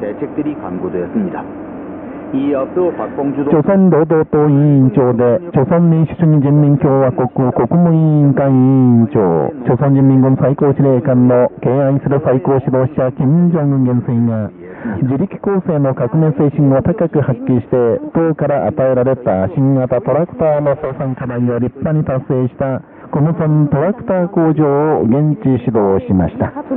朝鮮労働党委員長で、朝鮮民主主義人民共和国国務委員会委員長、朝鮮人民軍最高司令官の敬愛する最高指導者、金正恩元帥が、自力構成の革命精神を高く発揮して、党から与えられた新型トラクターの生産課題を立派に達成した、この間トラクター工場を現地指導しました。金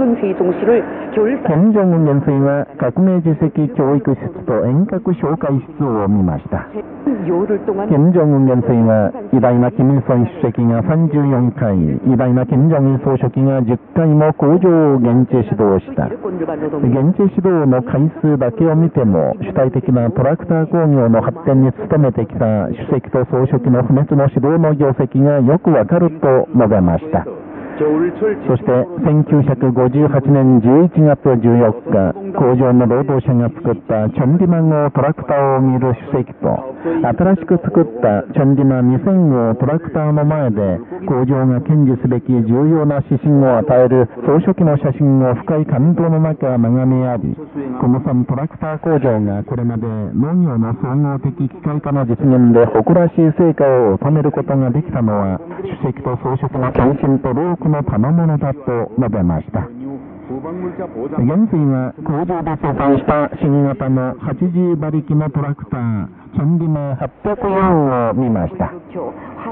正恩元帥は革命自責教育室と遠隔紹介室を見ました。金正恩元帥は偉大な金ソン主席が34回偉大な金正恩総書記が10回も工場を現地指導した。現地指導の回数だけを見ても主体的なトラクター工業の発展に努めてきた主席と総書記の不滅の指導の業績がよくわかる。と述べました。そして1958年11月14日、工場の労働者が作ったチョンリマ号トラクターを見る主席と、新しく作ったチョンリマ2000号トラクターの前で、工場が堅持すべき重要な指針を与える総書記の写真を深い感動の中眺めあり、この3トラクター工場がこれまで農業の総合的機械化の実現で誇らしい成果を収めることができたのは、主席と総書記の献身と労この賜物だと述べました。元帥は工場で生産した新型の80馬力のトラクター金利も804を見ました。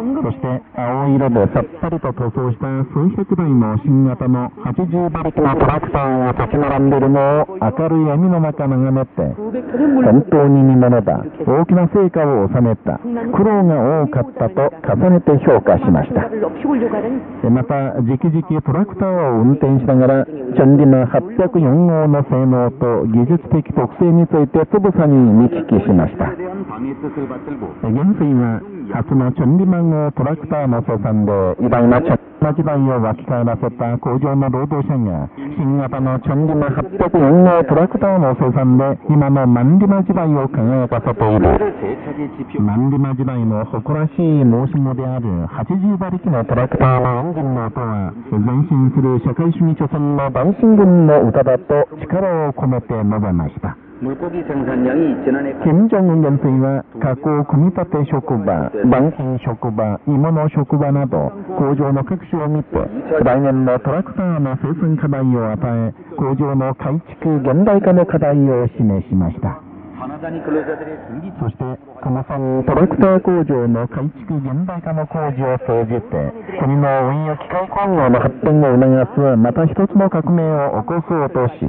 そして青色でさっぱりと塗装した数百台の新型の80馬力のトラクターが立ち並んでいるのを明るい闇の中眺めて本当に見守のだ大きな成果を収めた苦労が多かったと重ねて評価しました。また直々トラクターを運転しながらチャンリマ804号の性能と技術的特性についてつぶさに見聞きしました。現在は初のチョンリマンをトラクターの生産で偉大なチョンリマ時代を沸き返らせた工場の労働者が新型のチョンリマ804のトラクターの生産で今のマンリマ時代を輝かせている。マンリマ時代の誇らしい申し子である80馬力のトラクターのエンジンの音は前進する社会主義著存のバンシングの歌だと力を込めて述べました。金正恩元帥は加工組み立て職場、板金職場、鋳物職場など工場の各種を見て来年のトラクターの生産課題を与え工場の改築現代化の課題を示しました。そしてこの3トラクター工場の改築現代化の工事を通じて国の運輸機械工業の発展を促すまた一つの革命を起こそうとし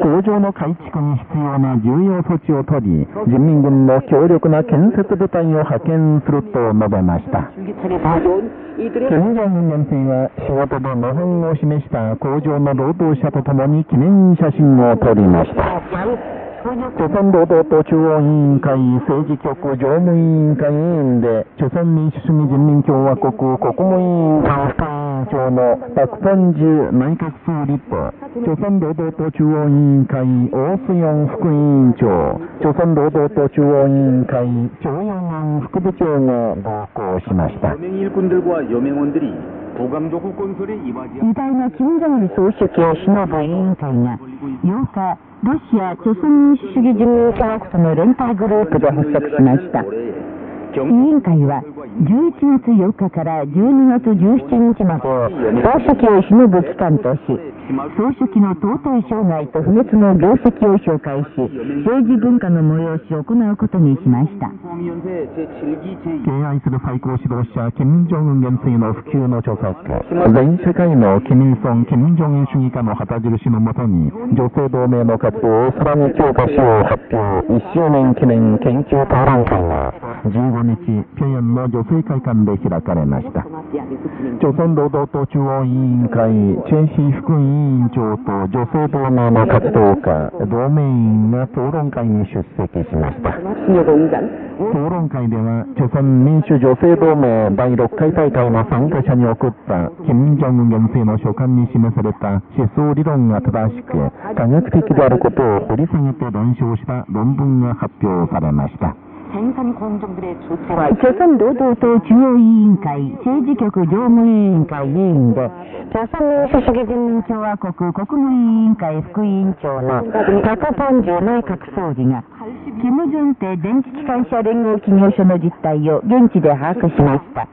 工場の改築に必要な重要措置を取り人民軍の強力な建設部隊を派遣すると述べました。金正恩元帥は仕事で模範を示した工場の労働者と共に記念写真を撮りました。朝鮮労働党中央委員会政治局常務委員会委員で、朝鮮民主主義人民共和国国務委員会副委員長のパク・ポンジュ内閣総理と、朝鮮労働党中央委員会オースヨン副委員長、朝鮮労働党中央委員会張ヨン副部長が同行しました。偉大な金正日総書記をしぶ委員会が8日、ロシア朝鮮民主主義人民共和国との連帯グループで発足しました。委員会は11月8日から12月17日まで総書記をしのぶ機関とし総書記の尊い生涯と不滅の業績を紹介し政治文化の催しを行うことにしました。敬愛する最高指導者金正恩元帥の普及の著作全世界のキム・ソン・金正恩主義家の旗印のもとに女性同盟の活動をさらに強化しよう発表。1周年記念研究討論会が15日、平壌の女性会館で開かれました。朝鮮労働党中央委員会、チェンシー副委員長と女性同盟の活動家、同盟員が討論会に出席しました。討論会では、朝鮮民主女性同盟第6回大会の参加者に送った、金正恩元帥の書簡に示された思想理論が正しく、科学的であることを掘り下げて論証した論文が発表されました。朝鮮労働党中央委員会政治局常務委員会委員で、朝鮮民主主義人民共和国国務委員会副委員長の高本樹内閣総理が、キム・ジュンテ電気機関車連合企業所の実態を現地で把握しました。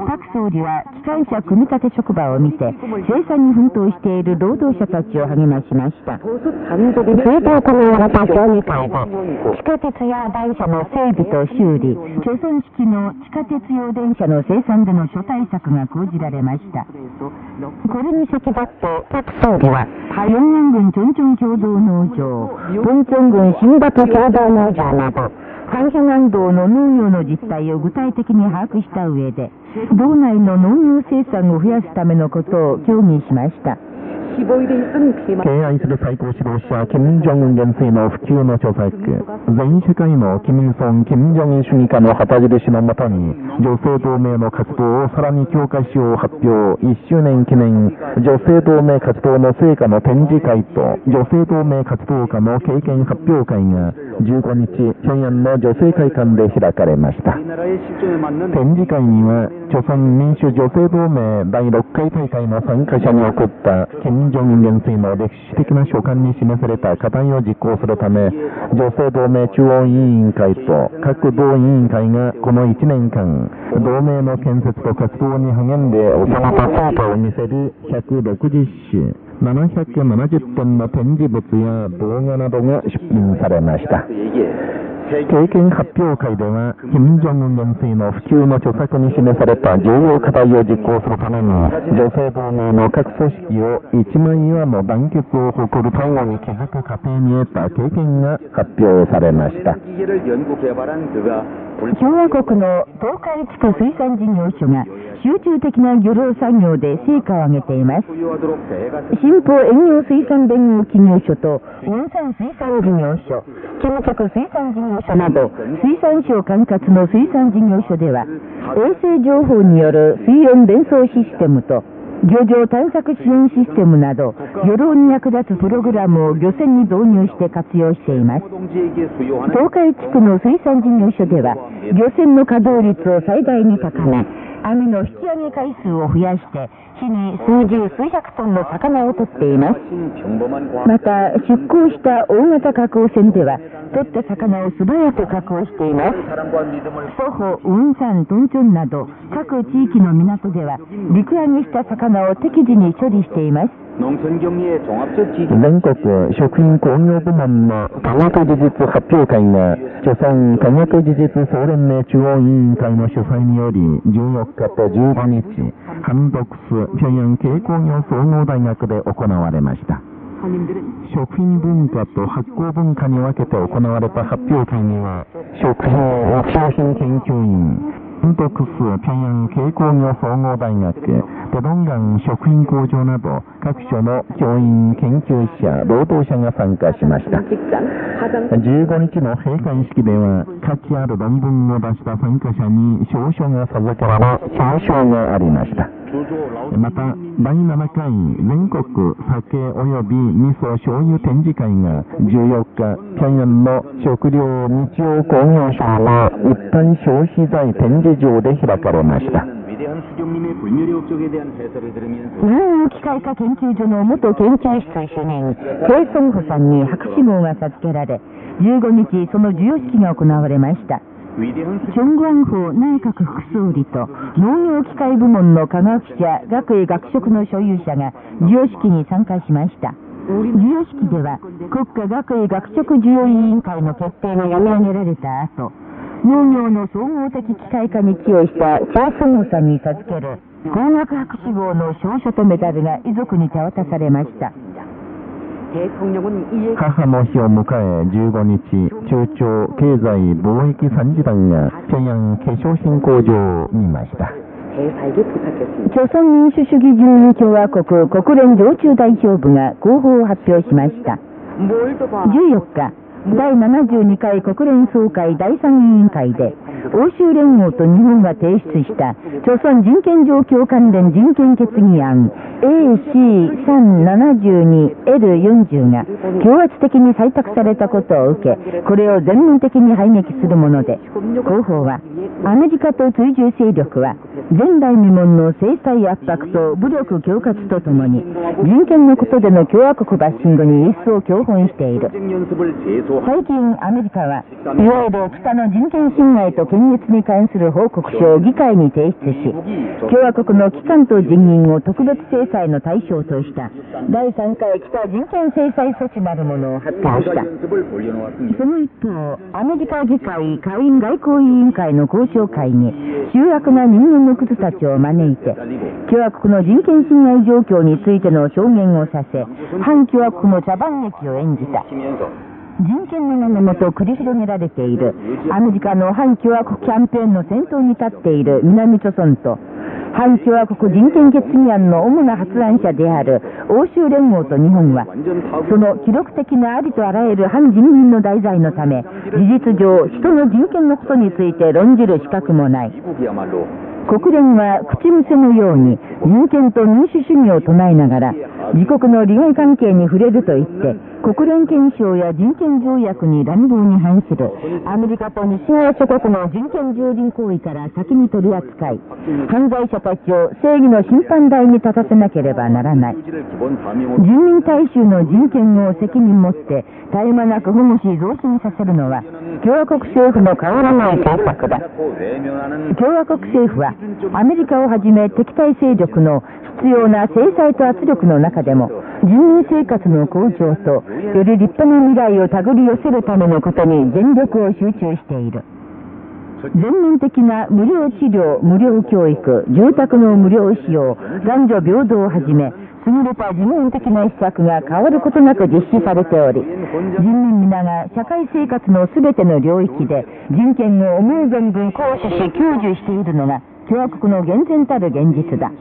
各総理は機関車組み立て職場を見て生産に奮闘している労働者たちを励ましました。それで行われた協議会は地下鉄や台車の整備と修理貯村式の地下鉄用電車の生産での諸対策が講じられました。これに先立って各総理は平壌軍チョンチョン共同農場ポン軍新バト共同農場など、関ャ南道の農業の実態を具体的に把握した上で、道内の農業生産を増やすためのことを協議しました。敬愛する最高指導者、金正恩元帥の普及の著作、全世界の金日成、金正恩主義家の旗印のもとに、女性同盟の活動をさらに強化しよう発表、1周年記念、女性同盟活動の成果の展示会と、女性同盟活動家の経験発表会が、15日、平安の女性会館で開かれました。展示会には、朝鮮民主女性同盟第6回大会の参加者に送った、金正恩元帥の歴史的な書簡に示された課題を実行するため、女性同盟中央委員会と各同委員会がこの1年間、同盟の建設と活動に励んで収めた成果を見せる160種、770点の展示物や動画などが出品されました。経験発表会では、金正恩元帥の普及の著作に示された重要課題を実行するために、女性同盟の各組織を一枚岩の団結を誇る単語に築く過程に得た経験が発表されました。共和国の東海地区水産事業所が集中的な漁業産業で成果を上げています。新法遠洋水産連合企業所と、ウン水産事業所、キム水産事業業など水産省管轄の水産事業所では衛星情報による水温伝送システムと漁場探索支援システムなど漁労に役立つプログラムを漁船に導入して活用しています。東海地区の水産事業所では漁船の稼働率を最大に高め網の引き上げ回数を増やして、市に数十、数百トンの魚を取っています。また、出港した大型加工船では、取った魚を素早く加工しています。ソホ、ウンサン、ドンチョンなど、各地域の港では、陸揚げした魚を適時に処理しています。全国食品工業部門の科学技術発表会が、著産科学技術総連盟中央委員会の主催により、14日と15日、ハンドクス平壌軽工業総合大学で行われました。食品文化と発酵文化に分けて行われた発表会には、食品商品研究員、韓国ス平壌軽工業総合大学、テドンガン食品工場など、各所の教員、研究者、労働者が参加しました。15日の閉会式では、価値ある論文を出した参加者に証書が授けられ、表彰がありました。また、第7回全国酒及び味噌醤油展示会が14日、平壌の食料日用工業省の一般消費財展示場で開かれました。南欧機械化研究所の元研究室主任、ケイ・ソンホさんに博士号が授けられ、15日、その授与式が行われました。チョン・グアンホ内閣副総理と農業機械部門の科学者、学位学食の所有者が授与式に参加しました。授与式では国家学位学食授与委員会の決定が読み上げられた後農業の総合的機械化に寄与した長孫悟さんに授ける工学博士号の証書とメダルが遺族に手渡されました。母の日を迎え15日中朝経済貿易参事団が平壌化粧品工場を見ました。朝鮮民主主義人民共和国国連常駐代表部が広報を発表しました。14日第72回国連総会第3委員会で、欧州連合と日本が提出した朝鮮人権状況関連人権決議案 AC372L40 が強圧的に採択されたことを受け、これを全面的に排撃するもので、広報は、アメリカと追従勢力は、前代未聞の制裁圧迫と武力恐喝とともに、人権のことでの共和国バッシングに一層強本している。最近、アメリカは、いわゆる北の人権侵害と検閲に関する報告書を議会に提出し、共和国の機関と人員を特別制裁の対象とした第3回北人権制裁措置なるものを発表した。その一方、アメリカ議会下院外交委員会の交渉会に、醜悪な人間のクズたちを招いて、共和国の人権侵害状況についての証言をさせ、反共和国の茶番劇を演じた。人権の名のもと繰り広げられている。アメリカの反共和国キャンペーンの先頭に立っている。南朝鮮と。反共和国人権決議案の主な発案者である。欧州連合と日本は。その記録的なありとあらゆる。反人民の題材のため。事実上人の人権のことについて論じる資格もない。国連は口癖のように。人権と民主主義を唱えながら。自国の利害関係に触れると言って。国連憲章や人権条約に乱暴に反するアメリカと西側諸国の人権蹂躙行為から先に取り扱い犯罪者たちを正義の審判台に立たせなければならない。人民大衆の人権を責任持って絶え間なく保護し増進させるのは共和国政府の変わらない政策だ。共和国政府はアメリカをはじめ敵対勢力の必要な制裁と圧力の中でも人民生活の向上とより立派な未来を手繰り寄せるためのことに全力を集中している全面的な無料治療、無料教育、住宅の無料使用、男女平等をはじめ、優れた事業的な施策が変わることなく実施されており、人民皆が社会生活のすべての領域で人権を思う存分行使し享受しているのが共和国の厳然たる現実だ。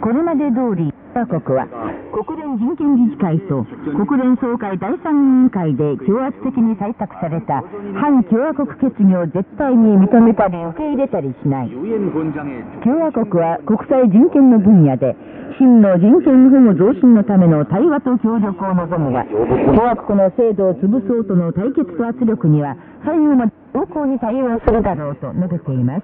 これまで通り、他国は国連人権理事会と国連総会第三委員会で強圧的に採択された反共和国決議を絶対に認めたり受け入れたりしない。共和国は国際人権の分野で真の人権保護増進のための対話と協力を望むが、共和国の制度を潰そうとの対決と圧力には左右の動向に対応するだろうと述べています。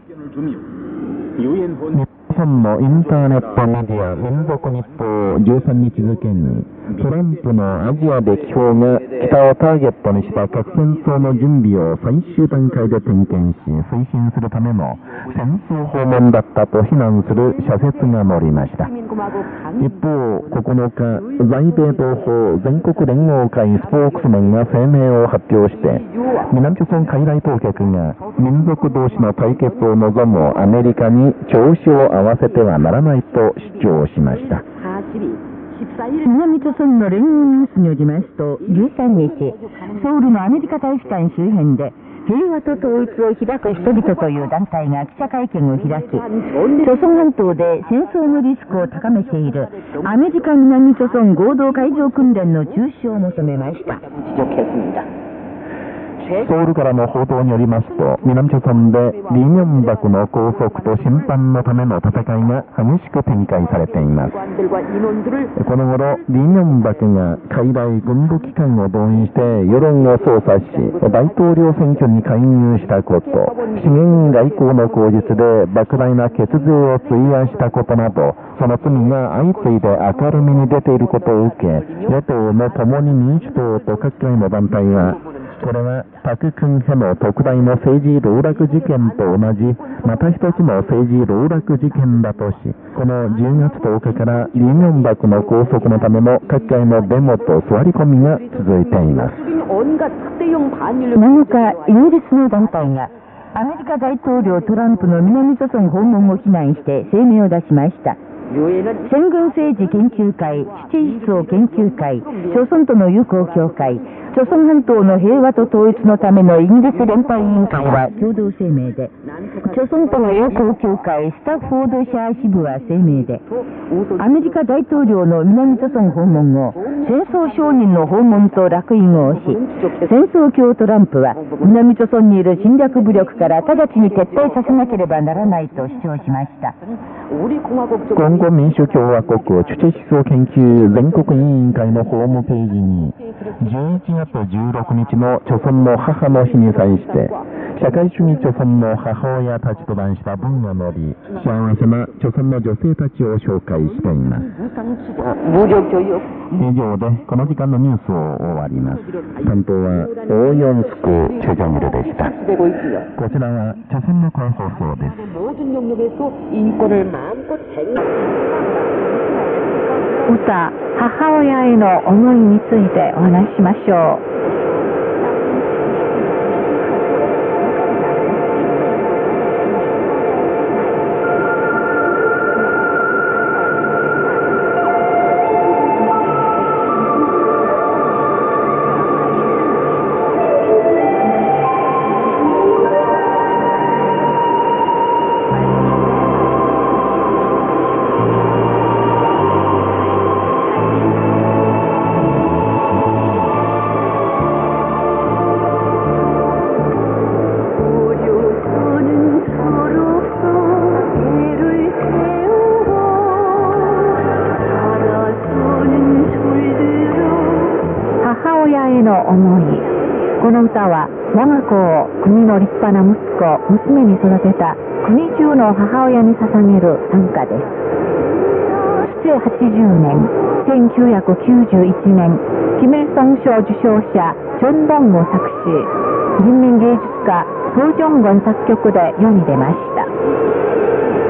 日本のインターネットメディア民族日報13日付にトランプのアジア歴訪が北をターゲットにした核戦争の準備を最終段階で点検し推進するための戦争訪問だったと非難する社説が載りました一方9日在米同胞全国連合会スポークスマンが声明を発表して南朝鮮海外当局が民族同士の対決を望むアメリカに調子を合わわせてはならないと主張しました南朝鮮の連合ニュースによりますと、13日、ソウルのアメリカ大使館周辺で、平和と統一を開く人々という団体が記者会見を開き、朝鮮半島で戦争のリスクを高めているアメリカ南朝鮮合同海上訓練の中止を求めました。ソウルからの報道によりますと、南朝鮮でリーミョン爆の拘束と審判のための戦いが激しく展開されています。この頃、リーミョン爆が海外軍部機関を動員して世論を操作し、大統領選挙に介入したこと、資源外交の口実で莫大な血税を費やしたことなど、その罪が相次いで明るみに出ていることを受け、与党の共に民主党と各界の団体は、これはパク・クンヘの特大の政治籠絡事件と同じ、また一つの政治籠絡事件だとし、この10月10日からリーミョン爆の拘束のための各界のデモと座り込みが続いています。7日、イギリスの団体が、アメリカ大統領トランプの南朝鮮訪問を非難して声明を出しました。戦軍政治研究会、七思想研究会、朝鮮との友好協会、朝鮮半島の平和と統一のためのイギリス連邦委員会は共同声明で、朝鮮との友好協会スタッフォードシャー支部は声明で、アメリカ大統領の南朝鮮訪問後、戦争商人の訪問と落印をし、戦争教トランプは南朝鮮にいる侵略武力から直ちに撤退させなければならないと主張しました。今後民主共和国知的思想研究全国委員会のホームページに、11月16日の朝鮮の母の日に際して、社会主義朝鮮の母親たちと談した文を述び、幸せな朝鮮の女性たちを紹介しています。以上で、この時間のニュースを終わります。担当は大四スクチェジャンルでした。こちらは朝鮮の放送です。歌、母親への思いについてお話ししましょう。育てた国中の母親に捧げる賛歌です。7 80年、1991年、キム・イソン賞受賞者、チョン・ドンを作詞、人民芸術家、ソー・ジョンゴン作曲で世に出ました。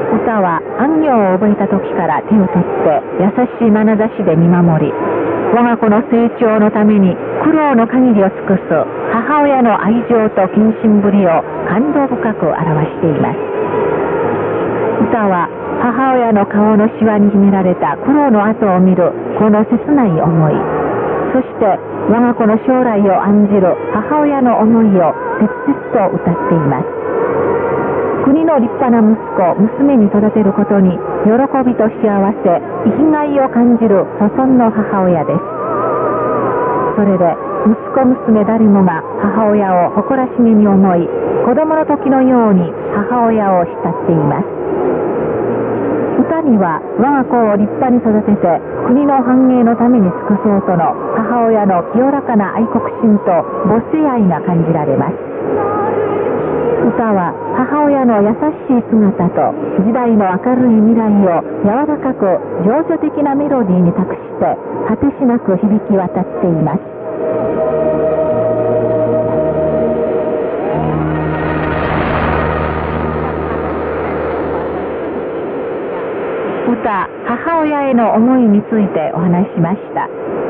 歌は暗行を覚えた時から手を取って優しい眼差しで見守り我が子の成長のために苦労の限りを尽くす母親の愛情と献身ぶりを感動深く表しています。歌は母親の顔のシワに秘められた苦労の後を見るこの切ない思い。そして我が子の将来を案じる母親の思いを切々と歌っています。国の立派な息子、娘に育てることに喜びと幸せ、生きがいを感じる祖孫の母親です。それで、息子娘誰もが母親を誇らしげに思い、子供の時のように母親を慕っています。歌には我が子を立派に育てて国の繁栄のために尽くそうとの母親の清らかな愛国心と母性愛が感じられます。歌は母親の優しい姿と時代の明るい未来を柔らかく情緒的なメロディーに託して果てしなく響き渡っています歌母親への思いについてお話ししました。